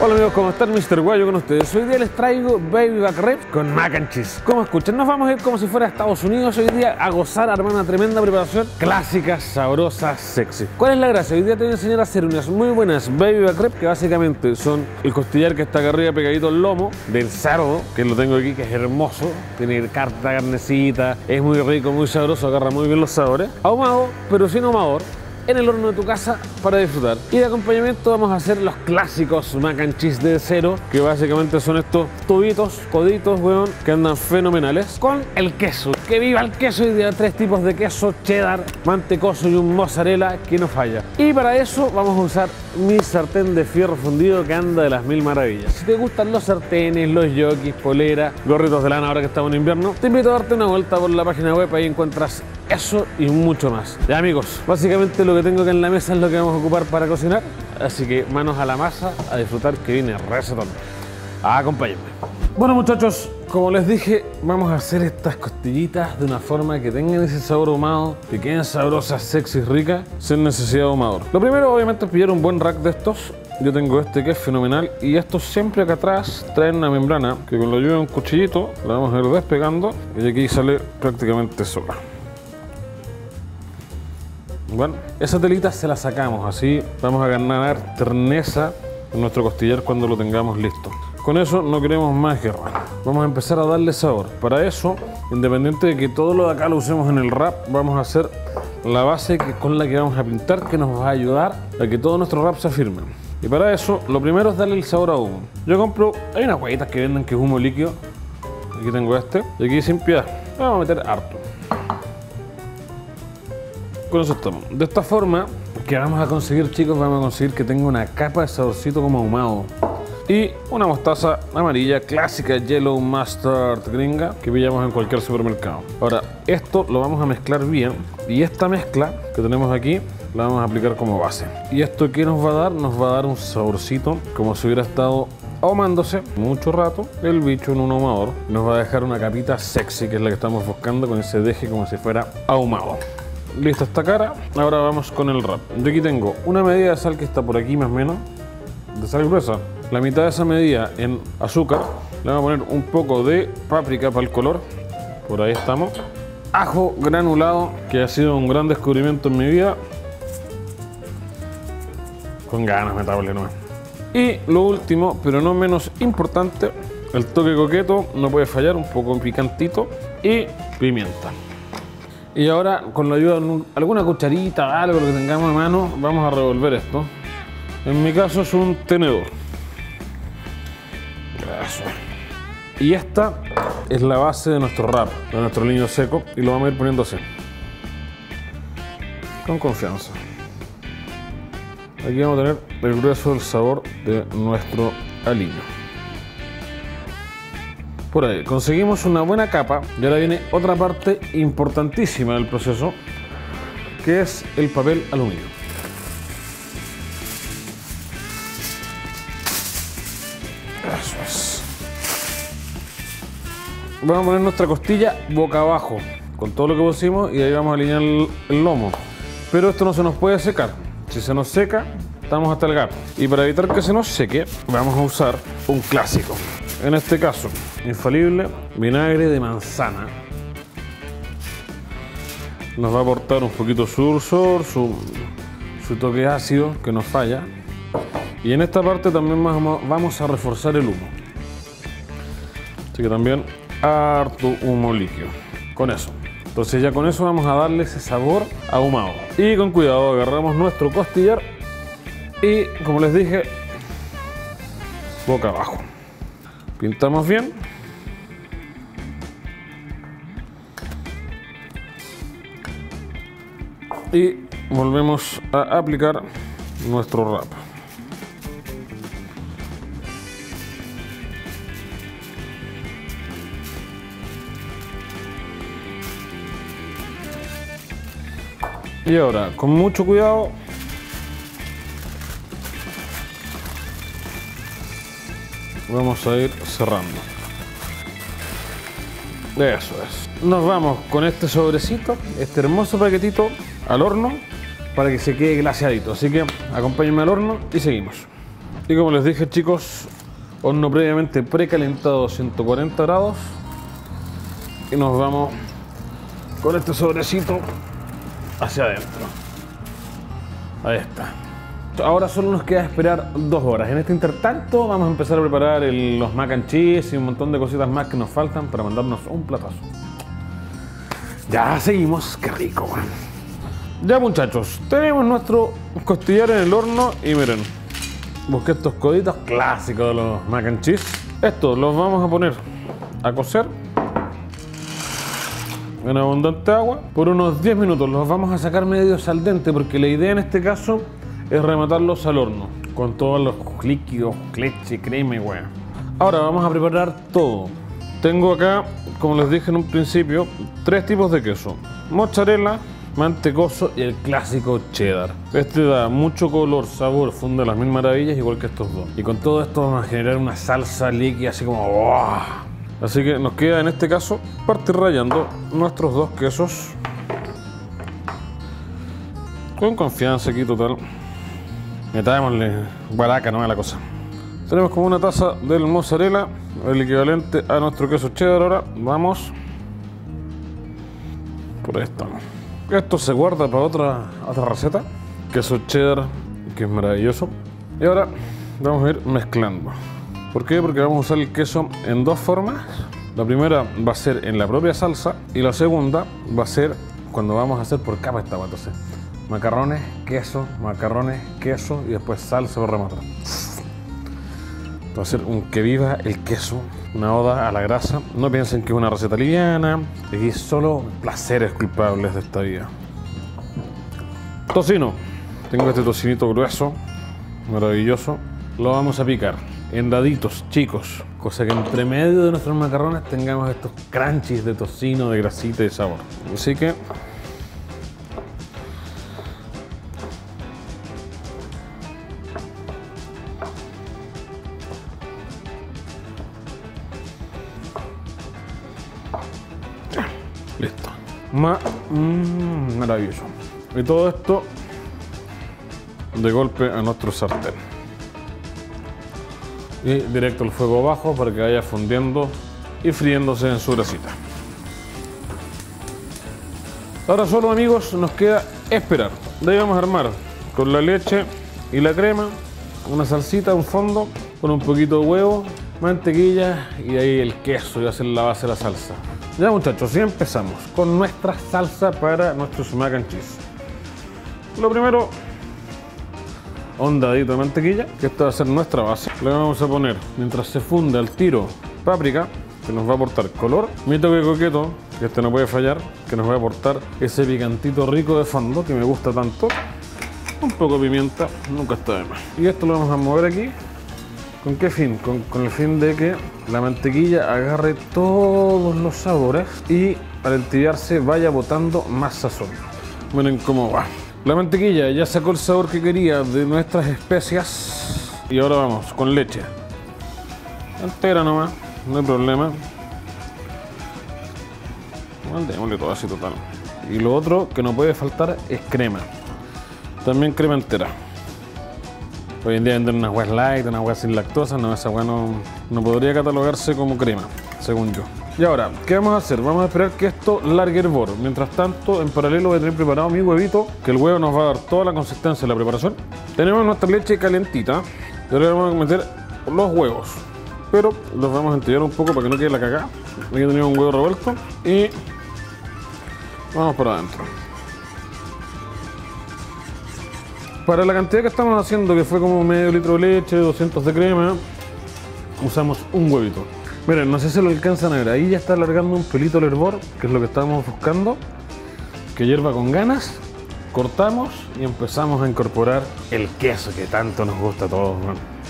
Hola amigos, ¿cómo están? Mr. Guayo con ustedes. Hoy día les traigo Baby Back Ribs con mac and cheese. Como escuchan, nos vamos a ir como si fuera a Estados Unidos hoy día a gozar, a armar una tremenda preparación clásica, sabrosa, sexy. ¿Cuál es la gracia? Hoy día te voy a enseñar a hacer unas muy buenas Baby Back Ribs que básicamente son el costillar que está acá arriba pegadito al lomo del cerdo, que lo tengo aquí, que es hermoso. Tiene carta, carnecita, es muy rico, muy sabroso, agarra muy bien los sabores. Ahumado, pero sin ahumador en el horno de tu casa para disfrutar. Y de acompañamiento vamos a hacer los clásicos mac and cheese de cero, que básicamente son estos tubitos, coditos, weón, que andan fenomenales, con el queso. Que viva el queso y de tres tipos de queso, cheddar, mantecoso y un mozzarella que no falla. Y para eso vamos a usar mi sartén de fierro fundido que anda de las mil maravillas. Si te gustan los sartenes, los jockeys, poleras, gorritos de lana ahora que estamos en invierno, te invito a darte una vuelta por la página web, ahí encuentras eso y mucho más. Ya amigos, básicamente lo que tengo acá en la mesa es lo que vamos a ocupar para cocinar, así que manos a la masa a disfrutar que viene recetón. Acompáñenme. Bueno muchachos, como les dije, vamos a hacer estas costillitas de una forma que tengan ese sabor ahumado, que queden sabrosas, sexy, ricas, sin necesidad de ahumador. Lo primero obviamente es pillar un buen rack de estos. Yo tengo este que es fenomenal y estos siempre acá atrás traen una membrana que con la ayuda de un cuchillito la vamos a ir despegando y aquí sale prácticamente sola. Bueno, esa telita se la sacamos, así vamos a ganar terneza en nuestro costillar cuando lo tengamos listo. Con eso no queremos más guerra. Vamos a empezar a darle sabor. Para eso, independiente de que todo lo de acá lo usemos en el wrap, vamos a hacer la base con la que vamos a pintar que nos va a ayudar a que todo nuestro wrap se afirme. Y para eso, lo primero es darle el sabor a humo. Yo compro, hay unas huevitas que venden que es humo líquido. Aquí tengo este. Y aquí sin piedad. Vamos a meter harto. Con eso estamos. De esta forma, que vamos a conseguir, chicos, vamos a conseguir que tenga una capa de saborcito como ahumado. Y una mostaza amarilla clásica Yellow Mustard gringa que pillamos en cualquier supermercado. Ahora, esto lo vamos a mezclar bien y esta mezcla que tenemos aquí la vamos a aplicar como base. ¿Y esto qué nos va a dar? Nos va a dar un saborcito como si hubiera estado ahumándose mucho rato el bicho en un ahumador. Nos va a dejar una capita sexy que es la que estamos buscando con ese deje como si fuera ahumado. Lista esta cara, ahora vamos con el wrap. Yo aquí tengo una medida de sal que está por aquí más o menos, de sal gruesa. La mitad de esa medida en azúcar. Le vamos a poner un poco de páprica para el color. Por ahí estamos. Ajo granulado, que ha sido un gran descubrimiento en mi vida. Con ganas, metable no Y lo último, pero no menos importante, el toque coqueto, no puede fallar, un poco picantito. Y pimienta. Y ahora, con la ayuda de alguna cucharita, algo que tengamos a mano, vamos a revolver esto. En mi caso es un tenedor. Y esta es la base de nuestro wrap, de nuestro niño seco, y lo vamos a ir poniendo así. Con confianza. Aquí vamos a tener el grueso del sabor de nuestro aliño. Por ahí, conseguimos una buena capa y ahora viene otra parte importantísima del proceso, que es el papel aluminio. Eso es. Vamos a poner nuestra costilla boca abajo, con todo lo que pusimos y ahí vamos a alinear el, lomo. Pero esto no se nos puede secar. Si se nos seca, estamos hasta el gato. Y para evitar que se nos seque, vamos a usar un clásico. En este caso, infalible, vinagre de manzana. Nos va a aportar un poquito su dulzor, su, toque ácido que nos falla. Y en esta parte también vamos a reforzar el humo. Así que también harto humo líquido. Con eso. Entonces ya con eso vamos a darle ese sabor ahumado. Y con cuidado agarramos nuestro costillar y como les dije, boca abajo. Pintamos bien. Y volvemos a aplicar nuestro wrap. Y ahora, con mucho cuidado, vamos a ir cerrando. Eso es. Nos vamos con este sobrecito, este hermoso paquetito al horno para que se quede glaseadito. Así que acompáñenme al horno y seguimos. Y como les dije chicos, horno previamente precalentado a 140 grados. Y nos vamos con este sobrecito hacia adentro. Ahí está. Ahora solo nos queda esperar dos horas. En este intertanto vamos a empezar a preparar los mac and cheese y un montón de cositas más que nos faltan para mandarnos un platazo. Ya seguimos, qué rico. Ya muchachos, tenemos nuestro costillar en el horno y miren, busqué estos coditos clásicos de los mac and cheese. Estos los vamos a poner a cocer en abundante agua por unos 10 minutos. Los vamos a sacar medio al dente porque la idea en este caso es rematarlos al horno con todos los líquidos, leche, crema y weá. Ahora vamos a preparar todo. Tengo acá, como les dije en un principio, tres tipos de queso: mozzarella, mantecoso y el clásico cheddar. Este da mucho color, sabor, funde las mil maravillas, igual que estos dos. Y con todo esto vamos a generar una salsa líquida así como ¡guau! Así que nos queda en este caso partir rayando nuestros dos quesos. Con confianza aquí total. Metámosle baraca, no es la cosa. Tenemos como una taza del mozzarella, el equivalente a nuestro queso cheddar ahora. Vamos. Por ahí estamos. Esto se guarda para otra, otra receta. Queso cheddar, que es maravilloso. Y ahora vamos a ir mezclando. ¿Por qué? Porque vamos a usar el queso en dos formas. La primera va a ser en la propia salsa y la segunda va a ser cuando vamos a hacer por capa esta agua. Macarrones, queso, macarrones, queso y después salsa para rematar. Va a ser un que viva el queso, una oda a la grasa. No piensen que es una receta liviana, es solo placeres culpables de esta vida. Tocino. Tengo este tocinito grueso, maravilloso. Lo vamos a picar en daditos chicos, cosa que entre medio de nuestros macarrones tengamos estos crunchies de tocino, de grasita y sabor. Así que Ma mm, maravilloso. Y todo esto de golpe a nuestro sartén. Y directo al fuego bajo para que vaya fundiendo y friéndose en su grasita. Ahora solo amigos nos queda esperar. De ahí vamos a armar con la leche y la crema, una salsita, un fondo, con un poquito de huevo, mantequilla y ahí el queso y va la base de la salsa. Ya muchachos, ya empezamos con nuestra salsa para nuestros mac and cheese. Lo primero, un dadito de mantequilla, que esta va a ser nuestra base. Le vamos a poner, mientras se funde al tiro, páprica, que nos va a aportar color. Mi toque coqueto, que este no puede fallar, que nos va a aportar ese picantito rico de fondo que me gusta tanto. Un poco de pimienta, nunca está de más. Y esto lo vamos a mover aquí. ¿Con qué fin? Con, con el fin de que la mantequilla agarre todos los sabores y al entibiarse vaya botando más sazón. Miren cómo va. La mantequilla ya sacó el sabor que quería de nuestras especias. Y ahora vamos con leche. Entera nomás, no hay problema. Démosle todo así total. Y lo otro que no puede faltar es crema. También crema entera. Hoy en día venden unas huevas light, unas huevas sin lactosa, no, esa hueá no, no podría catalogarse como crema, según yo. Y ahora, ¿qué vamos a hacer? Vamos a esperar que esto largue hervor. Mientras tanto, en paralelo voy a tener preparado mi huevito, que el huevo nos va a dar toda la consistencia de la preparación. Tenemos nuestra leche calentita, y ahora vamos a meter los huevos. Pero los vamos a entillar un poco para que no quede la cagada. Aquí tenemos un huevo revuelto y vamos para adentro. Para la cantidad que estamos haciendo, que fue como medio litro de leche, 200 de crema, usamos un huevito. Miren, no sé si lo alcanzan a ver, ahí ya está alargando un pelito el hervor, que es lo que estábamos buscando, que hierva con ganas. Cortamos y empezamos a incorporar el queso que tanto nos gusta a todos.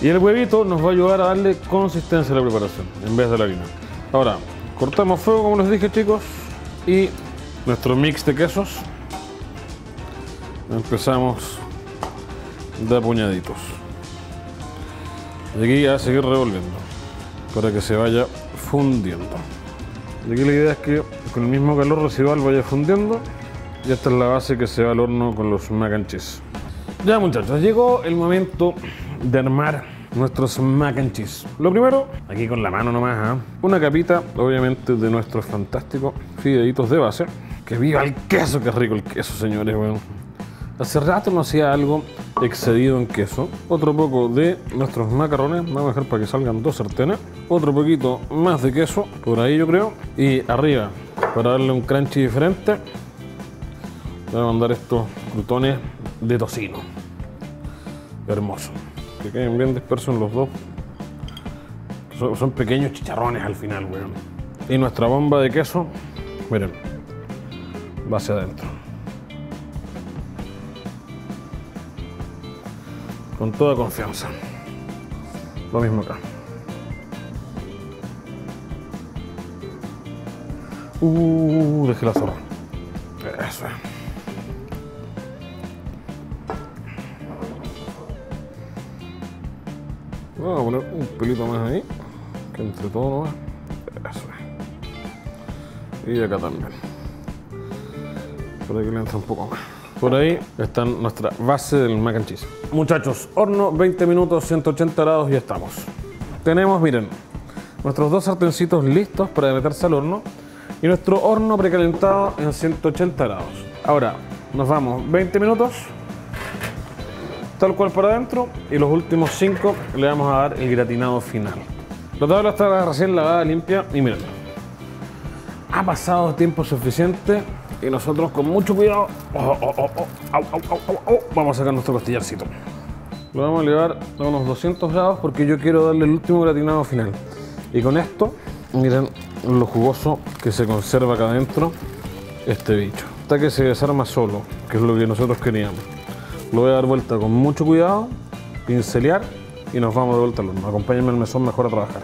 Y el huevito nos va a ayudar a darle consistencia a la preparación, en vez de la harina. Ahora, cortamos fuego, como les dije chicos, y nuestro mix de quesos. Empezamos de puñaditos. Y aquí a seguir revolviendo para que se vaya fundiendo. Y aquí la idea es que con el mismo calor residual vaya fundiendo y esta es la base que se va al horno con los mac and cheese. Ya muchachos, llegó el momento de armar nuestros mac and cheese. Lo primero, aquí con la mano nomás, ¿ah? una capita, obviamente, de nuestros fantásticos fideitos de base. Que viva el queso, qué rico el queso, señores, bueno. Hace rato no hacía algo excedido en queso. Otro poco de nuestros macarrones. Vamos a dejar para que salgan dos sartenes. Otro poquito más de queso, por ahí yo creo. Y arriba, para darle un crunchy diferente, voy a mandar estos crutones de tocino. Hermoso. Que queden bien dispersos en los dos. Son, son pequeños chicharrones al final, weón. Y nuestra bomba de queso, miren, va hacia adentro. Con toda confianza. Lo mismo acá. Uh, dejé la zorra. Eso es. Vamos a poner un pelito más ahí. Que entre todo nomás. Eso es. Y acá también. Por aquí le entra un poco más. Por ahí está nuestra base del mac and cheese. Muchachos, horno 20 minutos, 180 grados y estamos. Tenemos, miren, nuestros dos sartencitos listos para meterse al horno y nuestro horno precalentado en 180 grados. Ahora, nos vamos 20 minutos, tal cual para adentro y los últimos 5 le vamos a dar el gratinado final. La tabla está recién lavada, limpia y miren, ha pasado tiempo suficiente y nosotros con mucho cuidado oh, oh, oh, oh, vamos a sacar nuestro costillarcito. Lo vamos a elevar a unos 200 grados porque yo quiero darle el último gratinado final. Y con esto, miren lo jugoso que se conserva acá adentro este bicho. Hasta que se desarma solo, que es lo que nosotros queríamos. Lo voy a dar vuelta con mucho cuidado, pincelear y nos vamos de vuelta al horno. Acompáñenme al mesón mejor a trabajar.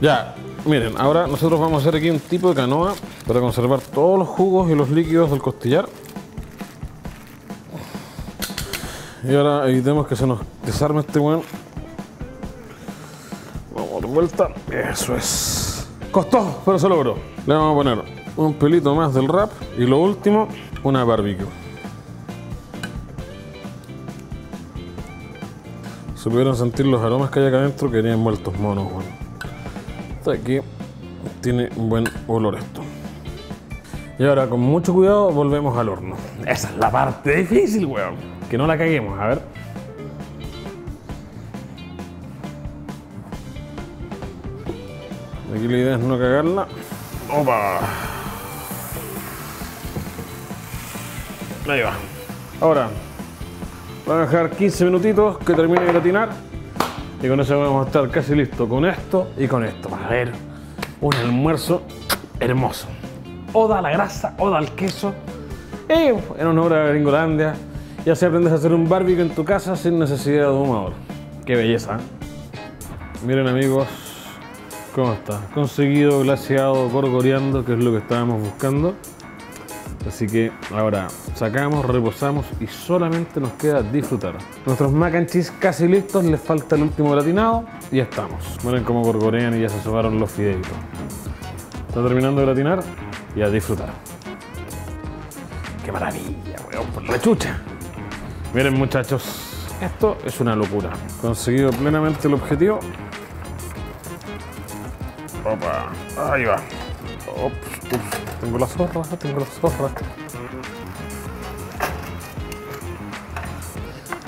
Ya, miren, ahora nosotros vamos a hacer aquí un tipo de canoa para conservar todos los jugos y los líquidos del costillar. Y ahora evitemos que se nos desarme este buen. Vamos de vuelta. Eso es. Costó, pero se logró. Le vamos a poner un pelito más del wrap y lo último, una barbecue. Se pudieron sentir los aromas que hay acá adentro que querían envueltos monos, bueno. Hasta aquí tiene un buen olor esto. Y ahora con mucho cuidado volvemos al horno. Esa es la parte difícil, weón. Que no la caguemos, a ver. Aquí la idea es no cagarla. ¡Opa! Ahí va. Ahora, vamos a dejar 15 minutitos que termine de gratinar. Y con eso vamos a estar casi listo con esto y con esto. Para ver un almuerzo hermoso. Oda a la grasa, oda al queso. Y en honor a Gringolandia. Y así aprendes a hacer un barbecue en tu casa sin necesidad de humador. Qué belleza. ¿eh? Miren amigos, ¿cómo está? Conseguido, glaseado, gorgoreando, que es lo que estábamos buscando. Así que ahora sacamos, reposamos y solamente nos queda disfrutar. Nuestros mac and cheese casi listos, les falta el último gratinado y estamos. Miren cómo gorgorean y ya se sobaron los fideitos. Está terminando de gratinar y a disfrutar. ¡Qué maravilla, weón! Por la chucha. Miren muchachos, esto es una locura. Conseguido plenamente el objetivo. Opa, ahí va. Ups, ups. Tengo la zorra, tengo la zorra.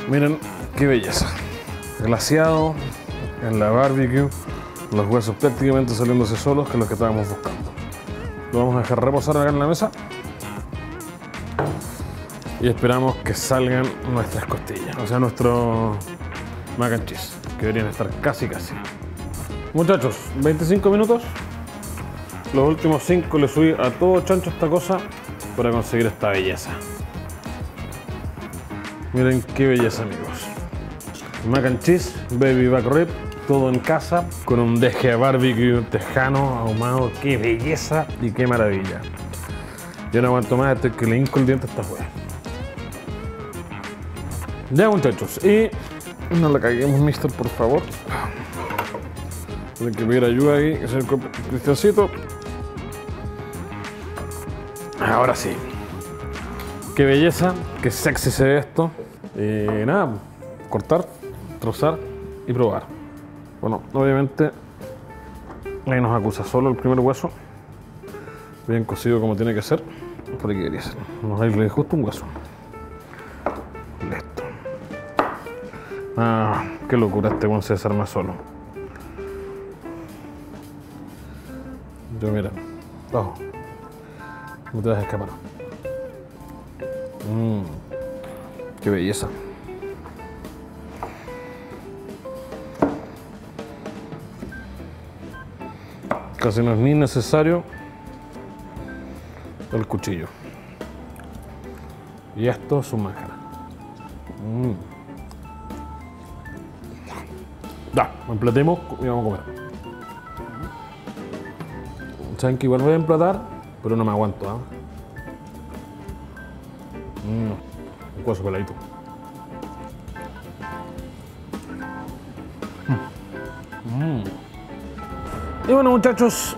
Miren qué belleza. Glaciado en la barbecue, los huesos prácticamente saliéndose solos, que es lo que estábamos buscando. Lo vamos a dejar reposar acá en la mesa y esperamos que salgan nuestras costillas, o sea, nuestro mac and cheese, que deberían estar casi casi. Muchachos, 25 minutos. Los últimos 5 le subí a todo chancho esta cosa para conseguir esta belleza. Miren qué belleza, amigos. Mac and cheese, baby back rib, todo en casa, con un deje barbecue tejano, ahumado. Qué belleza y qué maravilla. Yo no aguanto más hasta que le hinco el diente a esta juega. Ya muchachos, y no la caguemos, mister, por favor. Tienen que pedir ayuda ahí, que se el Cristiancito. Ahora sí. Qué belleza, qué sexy se ve esto. Y nada, cortar, trozar y probar. Bueno, obviamente ahí nos acusa solo el primer hueso, bien cocido como tiene que ser. Por aquí debería ser. Nos va a ir justo un hueso. Listo. Ah, qué locura este buen César más solo. Yo mira, ojo, te a escapar. Mmm, qué belleza. Casi no es ni necesario el cuchillo. Y esto es su máscara. Mm. Ya, emplatemos y vamos a comer. Saben que igual voy a emplatar, pero no me aguanto. Mm, un cuaso peladito. Mm. Y bueno muchachos,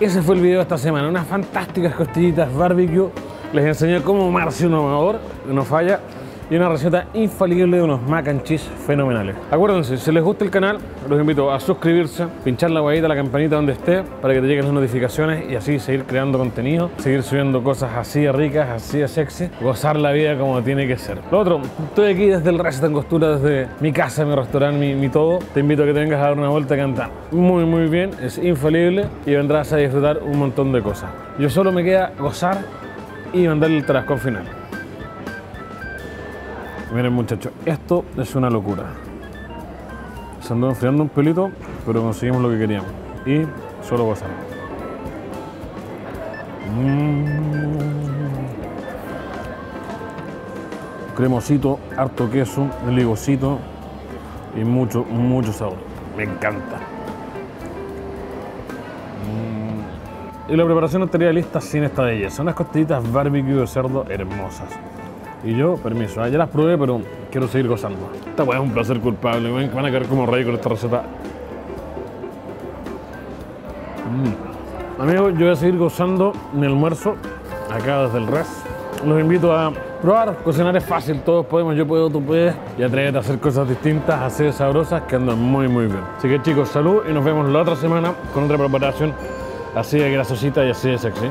ese fue el video de esta semana. Unas fantásticas costillitas barbecue. Les enseñé cómo amarse un amador, no falla y una receta infalible de unos mac and cheese fenomenales. Acuérdense, si les gusta el canal, los invito a suscribirse, pinchar la huevita, la campanita donde esté, para que te lleguen las notificaciones y así seguir creando contenido, seguir subiendo cosas así de ricas, así de sexy, gozar la vida como tiene que ser. Lo otro, estoy aquí desde el Reset en Costura, desde mi casa, mi restaurante, mi, todo. Te invito a que tengas a dar una vuelta que anda muy muy bien, es infalible y vendrás a disfrutar un montón de cosas. Yo solo me queda gozar y mandarle el trasco final. Miren muchachos, esto es una locura. Se andó enfriando un pelito, pero conseguimos lo que queríamos. Y solo gozar. Mm. Cremosito, harto queso, ligocito y mucho, mucho sabor. Me encanta. Mm. Y la preparación estaría lista sin esta belleza. Unas costillitas barbecue de cerdo hermosas. Y yo, permiso, ah, ya las probé, pero quiero seguir gozando. Esta weá es un placer culpable, me van a quedar como rey con esta receta. Mm. Amigos, yo voy a seguir gozando mi almuerzo acá desde el res. Los invito a probar, cocinar es fácil, todos podemos, yo puedo, tú puedes. Y atrévete a hacer cosas distintas, de sabrosas, que andan muy, muy bien. Así que chicos, salud y nos vemos la otra semana con otra preparación así de grasosita y así de sexy.